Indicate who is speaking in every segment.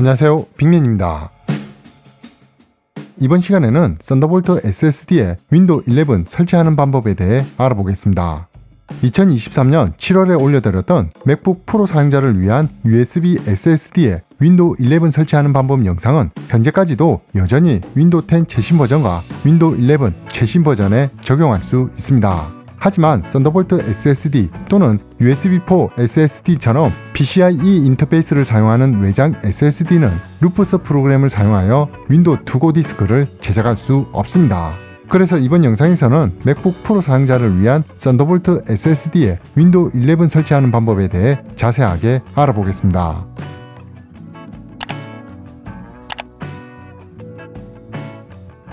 Speaker 1: 안녕하세요. 빅맨입니다. 이번 시간에는 Thunderbolt SSD에 Windows 11 설치하는 방법에 대해 알아보겠습니다. 2023년 7월에 올려드렸던 MacBook Pro 사용자를 위한 USB SSD에 Windows 11 설치하는 방법 영상은 현재까지도 여전히 Windows 10 최신 버전과 Windows 11 최신 버전에 적용할 수 있습니다. 하지만 Thunderbolt SSD 또는 USB4 SSD처럼 PCIe 인터페이스를 사용하는 외장 SSD는 Rufus 프로그램을 사용하여 Windows To Go 디스크를 제작할 수 없습니다. 그래서 이번 영상에서는 MacBook Pro 사용자를 위한 Thunderbolt SSD에 Windows 11 설치하는 방법에 대해 자세하게 알아보겠습니다.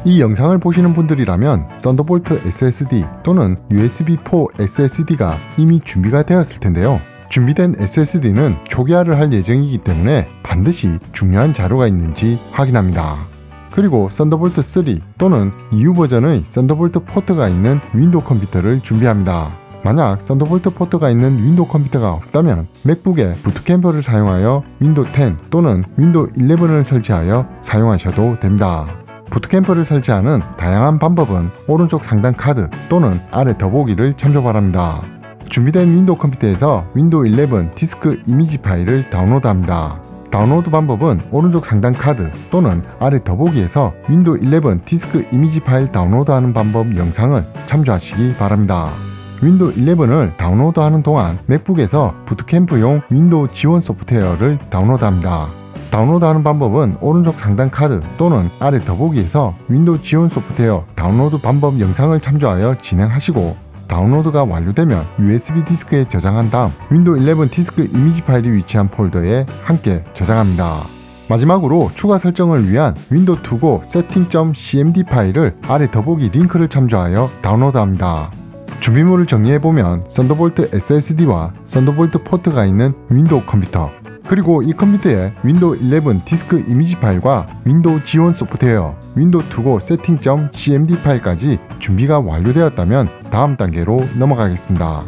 Speaker 1: 이 영상을 보시는 분들이라면 Thunderbolt SSD 또는 USB4 SSD가 이미 준비가 되었을 텐데요. 준비된 SSD는 초기화를 할 예정이기 때문에 반드시 중요한 자료가 있는지 확인합니다. 그리고 Thunderbolt 3 또는 이후 버전의 Thunderbolt 포트가 있는 Windows 컴퓨터를 준비합니다. 만약 Thunderbolt 포트가 있는 Windows 컴퓨터가 없다면 MacBook에 Boot Camp를 사용하여 Windows 10 또는 Windows 11을 설치하여 사용하셔도 됩니다. Boot Camp를 설치하는 다양한 방법은 오른쪽 상단 카드 또는 아래 더보기를 참조 바랍니다. 준비된 윈도우 컴퓨터에서 윈도우 11 디스크 이미지 파일을 다운로드합니다. 다운로드 방법은 오른쪽 상단 카드 또는 아래 더보기에서 윈도우 11 디스크 이미지 파일 다운로드하는 방법 영상을 참조하시기 바랍니다. 윈도우 11을 다운로드하는 동안 맥북에서 Boot Camp용 윈도우 지원 소프트웨어를 다운로드합니다. 다운로드하는 방법은 오른쪽 상단 카드 또는 아래 더보기에서 윈도우 지원 소프트웨어 다운로드 방법 영상을 참조하여 진행하시고 다운로드가 완료되면 USB 디스크에 저장한 다음 윈도우 11 디스크 이미지 파일이 위치한 폴더에 함께 저장합니다. 마지막으로 추가 설정을 위한 Windows To Go Setting.cmd 파일을 아래 더보기 링크를 참조하여 다운로드합니다. 준비물을 정리해보면 Thunderbolt SSD와 Thunderbolt 포트가 있는 윈도우 컴퓨터 그리고 이 컴퓨터에 윈도우 11 디스크 이미지 파일과 윈도우 지원 소프트웨어, Windows To Go Setting.cmd 파일까지 준비가 완료되었다면 다음 단계로 넘어가겠습니다.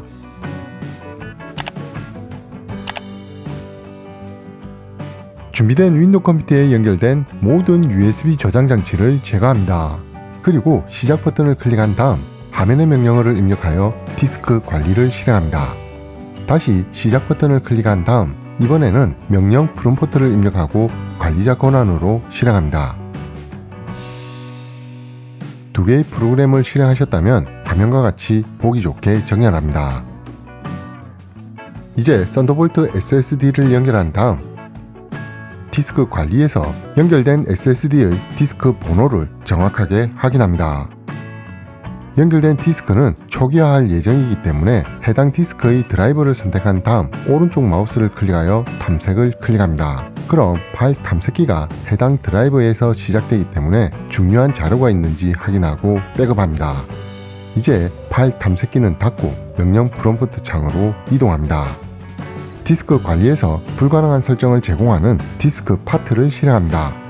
Speaker 1: 준비된 윈도우 컴퓨터에 연결된 모든 USB 저장 장치를 제거합니다. 그리고 시작 버튼을 클릭한 다음 화면의 명령어를 입력하여 디스크 관리를 실행합니다. 다시 시작 버튼을 클릭한 다음 이번에는 명령 프롬프트를 입력하고 관리자 권한으로 실행합니다. 두 개의 프로그램을 실행하셨다면 화면과 같이 보기 좋게 정렬합니다. 이제 Thunderbolt SSD를 연결한 다음 디스크 관리에서 연결된 SSD의 디스크 번호를 정확하게 확인합니다. 연결된 디스크는 초기화할 예정이기 때문에 해당 디스크의 드라이버를 선택한 다음 오른쪽 마우스를 클릭하여 탐색을 클릭합니다. 그럼 파일 탐색기가 해당 드라이버에서 시작되기 때문에 중요한 자료가 있는지 확인하고 백업합니다. 이제 파일 탐색기는 닫고 명령 프롬프트 창으로 이동합니다. 디스크 관리에서 불가능한 설정을 제공하는 DiskPart를 실행합니다.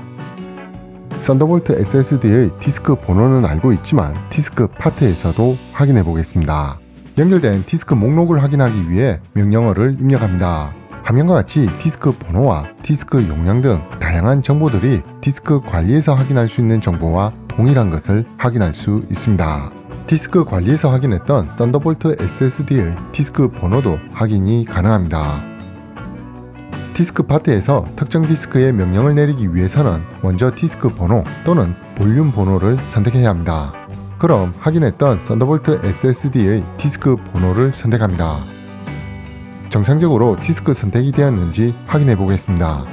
Speaker 1: Thunderbolt SSD의 디스크 번호는 알고 있지만 DiskPart에서도 확인해 보겠습니다. 연결된 디스크 목록을 확인하기 위해 명령어를 입력합니다. 화면과 같이 디스크 번호와 디스크 용량 등 다양한 정보들이 디스크 관리에서 확인할 수 있는 정보와 동일한 것을 확인할 수 있습니다. 디스크 관리에서 확인했던 Thunderbolt SSD의 디스크 번호도 확인이 가능합니다. DiskPart에서 특정 디스크에 명령을 내리기 위해서는 먼저 디스크 번호 또는 볼륨 번호를 선택해야 합니다. 그럼 확인했던 Thunderbolt SSD의 디스크 번호를 선택합니다. 정상적으로 디스크 선택이 되었는지 확인해 보겠습니다.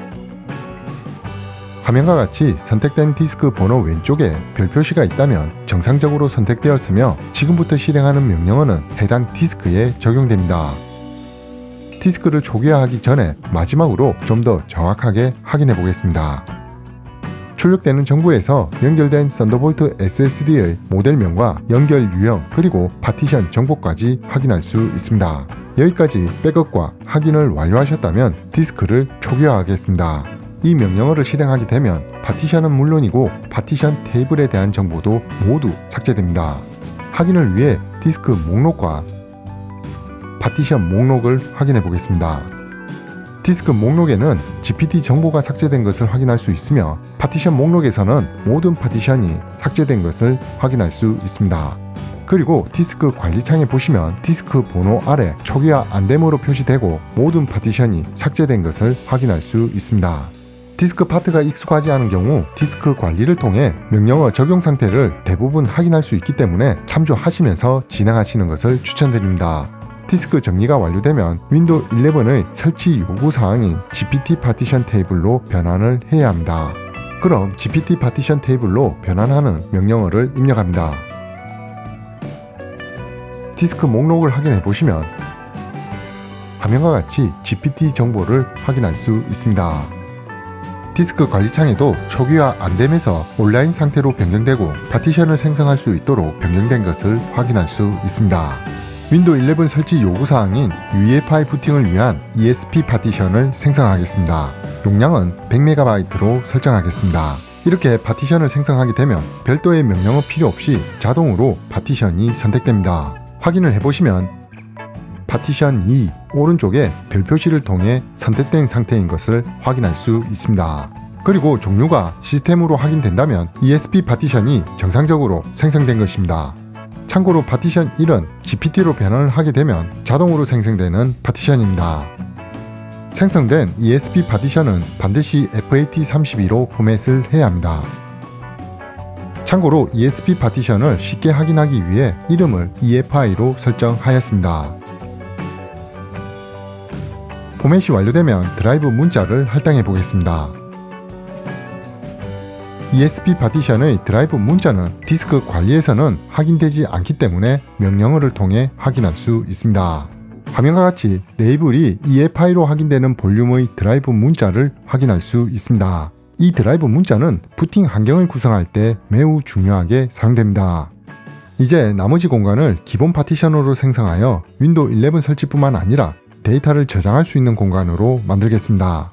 Speaker 1: 화면과 같이 선택된 디스크 번호 왼쪽에 별 표시가 있다면 정상적으로 선택되었으며 지금부터 실행하는 명령어는 해당 디스크에 적용됩니다. 디스크를 초기화하기 전에 마지막으로 좀 더 정확하게 확인해 보겠습니다. 출력되는 정보에서 연결된 Thunderbolt SSD의 모델명과 연결 유형 그리고 파티션 정보까지 확인할 수 있습니다. 여기까지 백업과 확인을 완료하셨다면 디스크를 초기화하겠습니다. 이 명령어를 실행하게 되면 파티션은 물론이고 파티션 테이블에 대한 정보도 모두 삭제됩니다. 확인을 위해 디스크 목록과 파티션 목록을 확인해 보겠습니다. 디스크 목록에는 GPT 정보가 삭제된 것을 확인할 수 있으며 파티션 목록에서는 모든 파티션이 삭제된 것을 확인할 수 있습니다. 그리고 디스크 관리창에 보시면 디스크 번호 아래 초기화 안됨으로 표시되고 모든 파티션이 삭제된 것을 확인할 수 있습니다. DiskPart가 익숙하지 않은 경우 디스크 관리를 통해 명령어 적용 상태를 대부분 확인할 수 있기 때문에 참조하시면서 진행하시는 것을 추천드립니다. 디스크 정리가 완료되면 윈도우 11의 설치 요구 사항인 GPT 파티션 테이블로 변환을 해야 합니다. 그럼 GPT 파티션 테이블로 변환하는 명령어를 입력합니다. 디스크 목록을 확인해 보시면 화면과 같이 GPT 정보를 확인할 수 있습니다. 디스크 관리창에도 초기화 안됨에서 온라인 상태로 변경되고 파티션을 생성할 수 있도록 변경된 것을 확인할 수 있습니다. 윈도우 11 설치 요구사항인 UEFI 부팅을 위한 ESP 파티션을 생성하겠습니다. 용량은 100MB로 설정하겠습니다. 이렇게 파티션을 생성하게 되면 별도의 명령어 필요 없이 자동으로 파티션이 선택됩니다. 확인을 해보시면 파티션 2 오른쪽에 별 표시를 통해 선택된 상태인 것을 확인할 수 있습니다. 그리고 종류가 시스템으로 확인된다면 ESP 파티션이 정상적으로 생성된 것입니다. 참고로 파티션 1은 GPT로 변환을 하게 되면 자동으로 생성되는 파티션입니다. 생성된 ESP 파티션은 반드시 FAT32로 포맷을 해야 합니다. 참고로 ESP 파티션을 쉽게 확인하기 위해 이름을 EFI로 설정하였습니다. 포맷이 완료되면 드라이브 문자를 할당해 보겠습니다. ESP 파티션의 드라이브 문자는 디스크 관리에서는 확인되지 않기 때문에 명령어를 통해 확인할 수 있습니다. 화면과 같이 레이블이 EFI로 확인되는 볼륨의 드라이브 문자를 확인할 수 있습니다. 이 드라이브 문자는 부팅 환경을 구성할 때 매우 중요하게 사용됩니다. 이제 나머지 공간을 기본 파티션으로 생성하여 윈도우 11 설치뿐만 아니라 데이터를 저장할 수 있는 공간으로 만들겠습니다.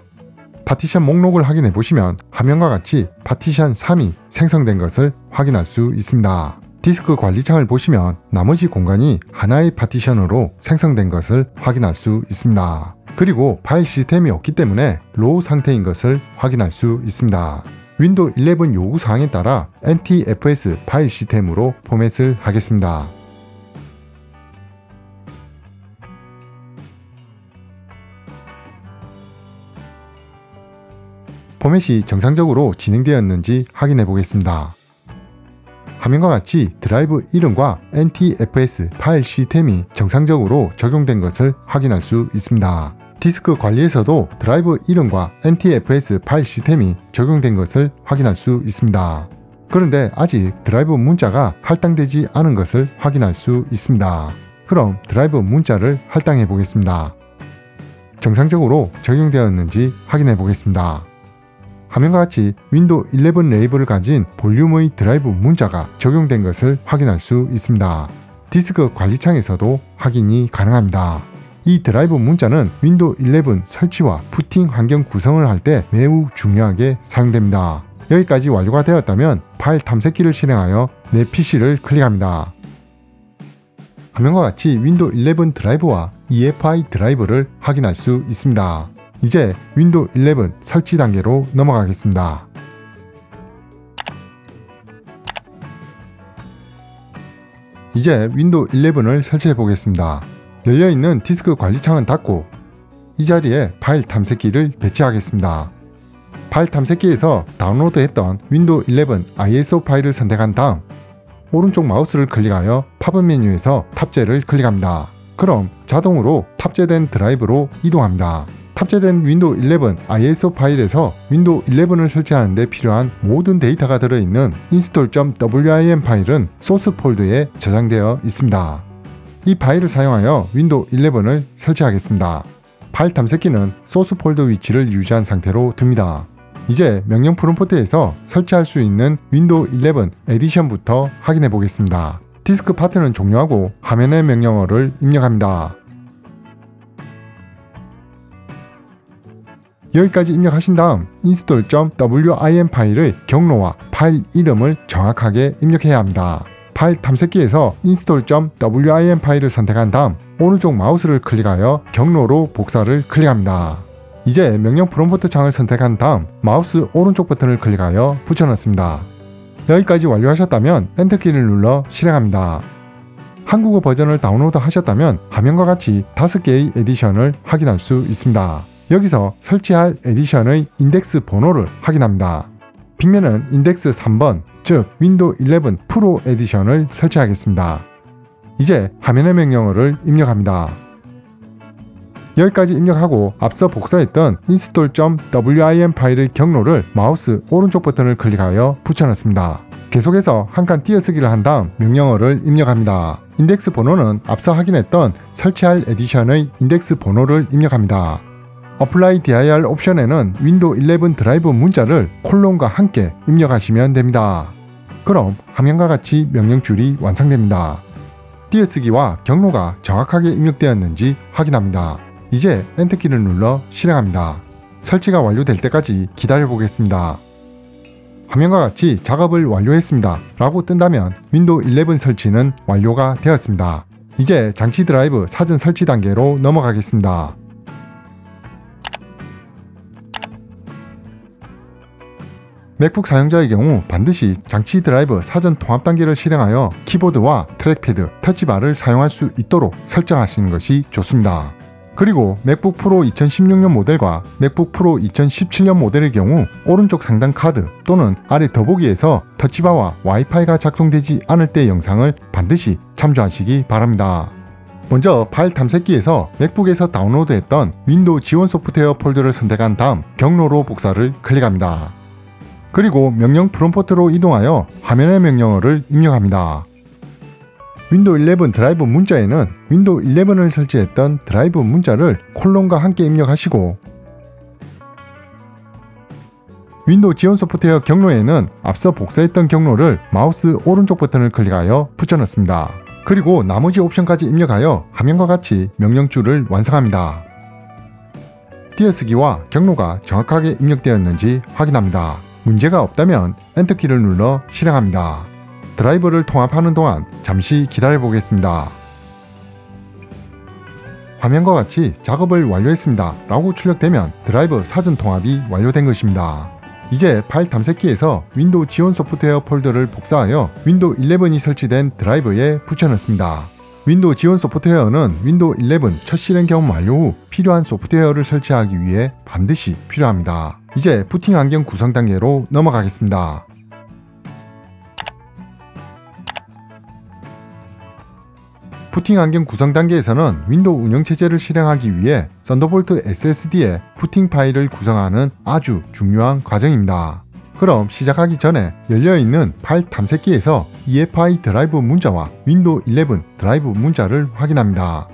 Speaker 1: 파티션 목록을 확인해 보시면 화면과 같이 파티션 3이 생성된 것을 확인할 수 있습니다. 디스크 관리창을 보시면 나머지 공간이 하나의 파티션으로 생성된 것을 확인할 수 있습니다. 그리고 파일 시스템이 없기 때문에 RAW 상태인 것을 확인할 수 있습니다. 윈도우 11 요구사항에 따라 NTFS 파일 시스템으로 포맷을 하겠습니다. 포맷이 정상적으로 진행되었는지 확인해 보겠습니다. 화면과 같이 드라이브 이름과 NTFS 파일 시스템이 정상적으로 적용된 것을 확인할 수 있습니다. 디스크 관리에서도 드라이브 이름과 NTFS 파일 시스템이 적용된 것을 확인할 수 있습니다. 그런데 아직 드라이브 문자가 할당되지 않은 것을 확인할 수 있습니다. 그럼 드라이브 문자를 할당해 보겠습니다. 정상적으로 적용되었는지 확인해 보겠습니다. 화면과 같이 윈도우 11 레이블을 가진 볼륨의 드라이브 문자가 적용된 것을 확인할 수 있습니다. 디스크 관리창에서도 확인이 가능합니다. 이 드라이브 문자는 윈도우 11 설치와 부팅 환경 구성을 할 때 매우 중요하게 사용됩니다. 여기까지 완료가 되었다면 파일 탐색기를 실행하여 내 PC를 클릭합니다. 화면과 같이 윈도우 11 드라이브와 EFI 드라이브를 확인할 수 있습니다. 이제 윈도우 11 설치 단계로 넘어가겠습니다. 이제 윈도우 11을 설치해 보겠습니다. 열려있는 디스크 관리 창은 닫고 이 자리에 파일 탐색기를 배치하겠습니다. 파일 탐색기에서 다운로드했던 윈도우 11 ISO 파일을 선택한 다음 오른쪽 마우스를 클릭하여 팝업 메뉴에서 탑재를 클릭합니다. 그럼 자동으로 탑재된 드라이브로 이동합니다. 탑재된 윈도우 11 ISO 파일에서 윈도우 11을 설치하는데 필요한 모든 데이터가 들어있는 install.wim 파일은 소스 폴더에 저장되어 있습니다. 이 파일을 사용하여 윈도우 11을 설치하겠습니다. 파일 탐색기는 소스 폴더 위치를 유지한 상태로 둡니다. 이제 명령 프롬프트에서 설치할 수 있는 윈도우 11 에디션부터 확인해 보겠습니다. diskpart는 종료하고 화면의 명령어를 입력합니다. 여기까지 입력하신 다음 install.wim 파일의 경로와 파일 이름을 정확하게 입력해야 합니다. 파일 탐색기에서 install.wim 파일을 선택한 다음 오른쪽 마우스를 클릭하여 경로로 복사를 클릭합니다. 이제 명령 프롬프트 창을 선택한 다음 마우스 오른쪽 버튼을 클릭하여 붙여넣습니다. 여기까지 완료하셨다면 엔터키를 눌러 실행합니다. 한국어 버전을 다운로드 하셨다면 화면과 같이 5개의 에디션을 확인할 수 있습니다. 여기서 설치할 에디션의 인덱스 번호를 확인합니다. 빅맨은 인덱스 3번, 즉 윈도우 11 프로 에디션을 설치하겠습니다. 이제 화면의 명령어를 입력합니다. 여기까지 입력하고 앞서 복사했던 install.wim 파일의 경로를 마우스 오른쪽 버튼을 클릭하여 붙여넣습니다. 계속해서 한 칸 띄어쓰기를 한 다음 명령어를 입력합니다. 인덱스 번호는 앞서 확인했던 설치할 에디션의 인덱스 번호를 입력합니다. Apply dir 옵션에는 윈도우 11 드라이브 문자를 콜론과 함께 입력하시면 됩니다. 그럼 화면과 같이 명령줄이 완성됩니다. 띄어쓰기와 경로가 정확하게 입력되었는지 확인합니다. 이제 엔터키를 눌러 실행합니다. 설치가 완료될 때까지 기다려 보겠습니다. 화면과 같이 작업을 완료했습니다 라고 뜬다면 윈도우 11 설치는 완료가 되었습니다. 이제 장치 드라이브 사전 설치 단계로 넘어가겠습니다. 맥북 사용자의 경우 반드시 장치 드라이브 사전 통합 단계를 실행하여 키보드와 트랙패드, 터치바를 사용할 수 있도록 설정하시는 것이 좋습니다. 그리고 맥북 프로 2016년 모델과 맥북 프로 2017년 모델의 경우 오른쪽 상단 카드 또는 아래 더보기에서 터치바와 와이파이가 작동되지 않을 때 영상을 반드시 참조하시기 바랍니다. 먼저 파일 탐색기에서 맥북에서 다운로드했던 윈도우 지원 소프트웨어 폴더를 선택한 다음 경로로 복사를 클릭합니다. 그리고 명령 프롬프트로 이동하여 화면의 명령어를 입력합니다. 윈도우 11 드라이브 문자에는 윈도우 11을 설치했던 드라이브 문자를 콜론과 함께 입력하시고 윈도우 지원 소프트웨어 경로에는 앞서 복사했던 경로를 마우스 오른쪽 버튼을 클릭하여 붙여넣습니다. 그리고 나머지 옵션까지 입력하여 화면과 같이 명령줄을 완성합니다. 띄어쓰기와 경로가 정확하게 입력되었는지 확인합니다. 문제가 없다면 엔터키를 눌러 실행합니다. 드라이버를 통합하는 동안 잠시 기다려 보겠습니다. 화면과 같이 작업을 완료했습니다 라고 출력되면 드라이버 사전 통합이 완료된 것입니다. 이제 파일 탐색기에서 윈도우 지원 소프트웨어 폴더를 복사하여 윈도우 11이 설치된 드라이브에 붙여넣습니다. 윈도우 지원 소프트웨어는 윈도우 11 첫 실행 경험 완료 후 필요한 소프트웨어를 설치하기 위해 반드시 필요합니다. 이제 부팅 환경 구성 단계로 넘어가겠습니다. 부팅 환경 구성 단계에서는 윈도우 운영체제를 실행하기 위해 Thunderbolt SSD에 부팅 파일을 구성하는 아주 중요한 과정입니다. 그럼 시작하기 전에 열려있는 파일 탐색기에서 EFI 드라이브 문자와 윈도우 11 드라이브 문자를 확인합니다.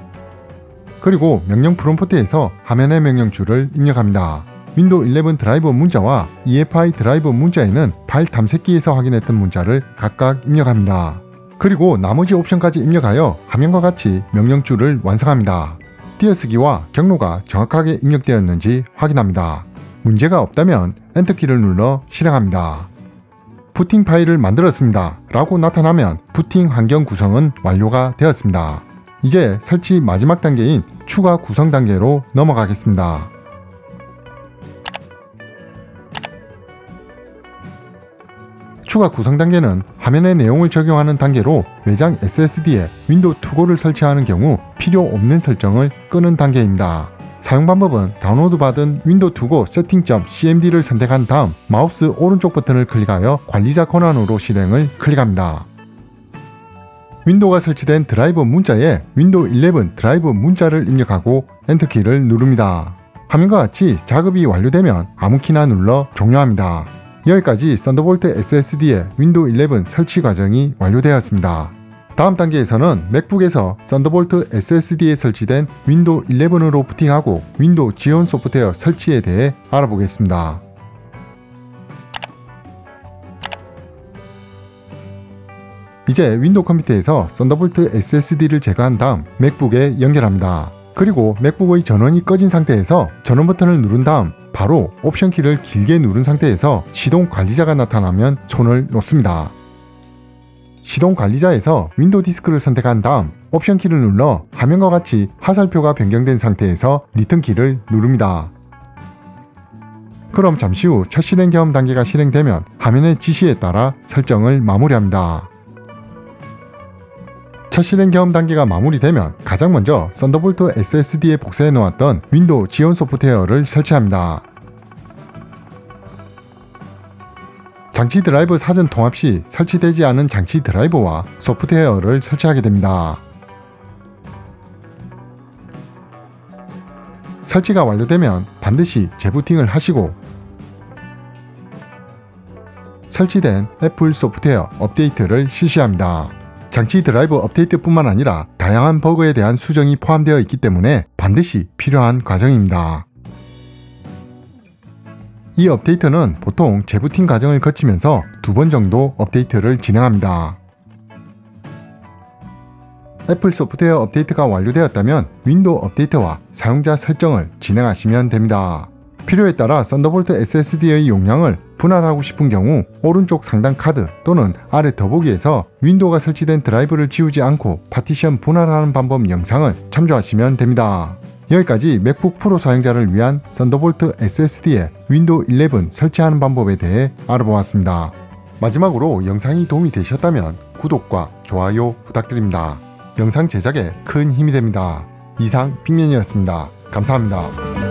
Speaker 1: 그리고 명령 프롬프트에서 화면의 명령줄을 입력합니다. 윈도우 11 드라이브 문자와 EFI 드라이브 문자에는 파일 탐색기에서 확인했던 문자를 각각 입력합니다. 그리고 나머지 옵션까지 입력하여 화면과 같이 명령줄을 완성합니다. 띄어쓰기와 경로가 정확하게 입력되었는지 확인합니다. 문제가 없다면 엔터키를 눌러 실행합니다. 부팅 파일을 만들었습니다 라고 나타나면 부팅 환경 구성은 완료가 되었습니다. 이제 설치 마지막 단계인 추가 구성 단계로 넘어가겠습니다. 추가 구성 단계는 화면의 내용을 적용하는 단계로 외장 SSD에 Windows To Go를 설치하는 경우 필요 없는 설정을 끄는 단계입니다. 사용 방법은 다운로드 받은 Windows To Go Setting.cmd를 선택한 다음 마우스 오른쪽 버튼을 클릭하여 관리자 권한으로 실행을 클릭합니다. 윈도우가 설치된 드라이브 문자에 윈도우 11 드라이브 문자를 입력하고 엔터키를 누릅니다. 화면과 같이 작업이 완료되면 아무 키나 눌러 종료합니다. 여기까지 Thunderbolt SSD의 윈도우 11 설치 과정이 완료되었습니다. 다음 단계에서는 맥북에서 Thunderbolt SSD에 설치된 윈도우 11으로 부팅하고 윈도우 지원 소프트웨어 설치에 대해 알아보겠습니다. 이제 윈도우 컴퓨터에서 Thunderbolt SSD를 제거한 다음 맥북에 연결합니다. 그리고 맥북의 전원이 꺼진 상태에서 전원 버튼을 누른 다음 바로 옵션 키를 길게 누른 상태에서 시동 관리자가 나타나면 손을 놓습니다. 시동 관리자에서 윈도우 디스크를 선택한 다음 옵션 키를 눌러 화면과 같이 화살표가 변경된 상태에서 리턴 키를 누릅니다. 그럼 잠시 후 첫 실행 경험 단계가 실행되면 화면의 지시에 따라 설정을 마무리합니다. 첫 실행 경험 단계가 마무리되면 가장 먼저 Thunderbolt SSD에 복사해 놓았던 윈도우 지원 소프트웨어를 설치합니다. 장치 드라이브 사전 통합 시 설치되지 않은 장치 드라이브와 소프트웨어를 설치하게 됩니다. 설치가 완료되면 반드시 재부팅을 하시고 설치된 애플 소프트웨어 업데이트를 실시합니다. 장치 드라이브 업데이트뿐만 아니라 다양한 버그에 대한 수정이 포함되어 있기 때문에 반드시 필요한 과정입니다. 이 업데이트는 보통 재부팅 과정을 거치면서 두 번 정도 업데이트를 진행합니다. 애플 소프트웨어 업데이트가 완료되었다면 윈도우 업데이트와 사용자 설정을 진행하시면 됩니다. 필요에 따라 Thunderbolt SSD의 용량을 분할하고 싶은 경우 오른쪽 상단 카드 또는 아래 더보기에서 윈도우가 설치된 드라이브를 지우지 않고 파티션 분할하는 방법 영상을 참조하시면 됩니다. 여기까지 맥북 프로 사용자를 위한 Thunderbolt SSD에 윈도우 11 설치하는 방법에 대해 알아보았습니다. 마지막으로 영상이 도움이 되셨다면 구독과 좋아요 부탁드립니다. 영상 제작에 큰 힘이 됩니다. 이상 빅맨이었습니다. 감사합니다.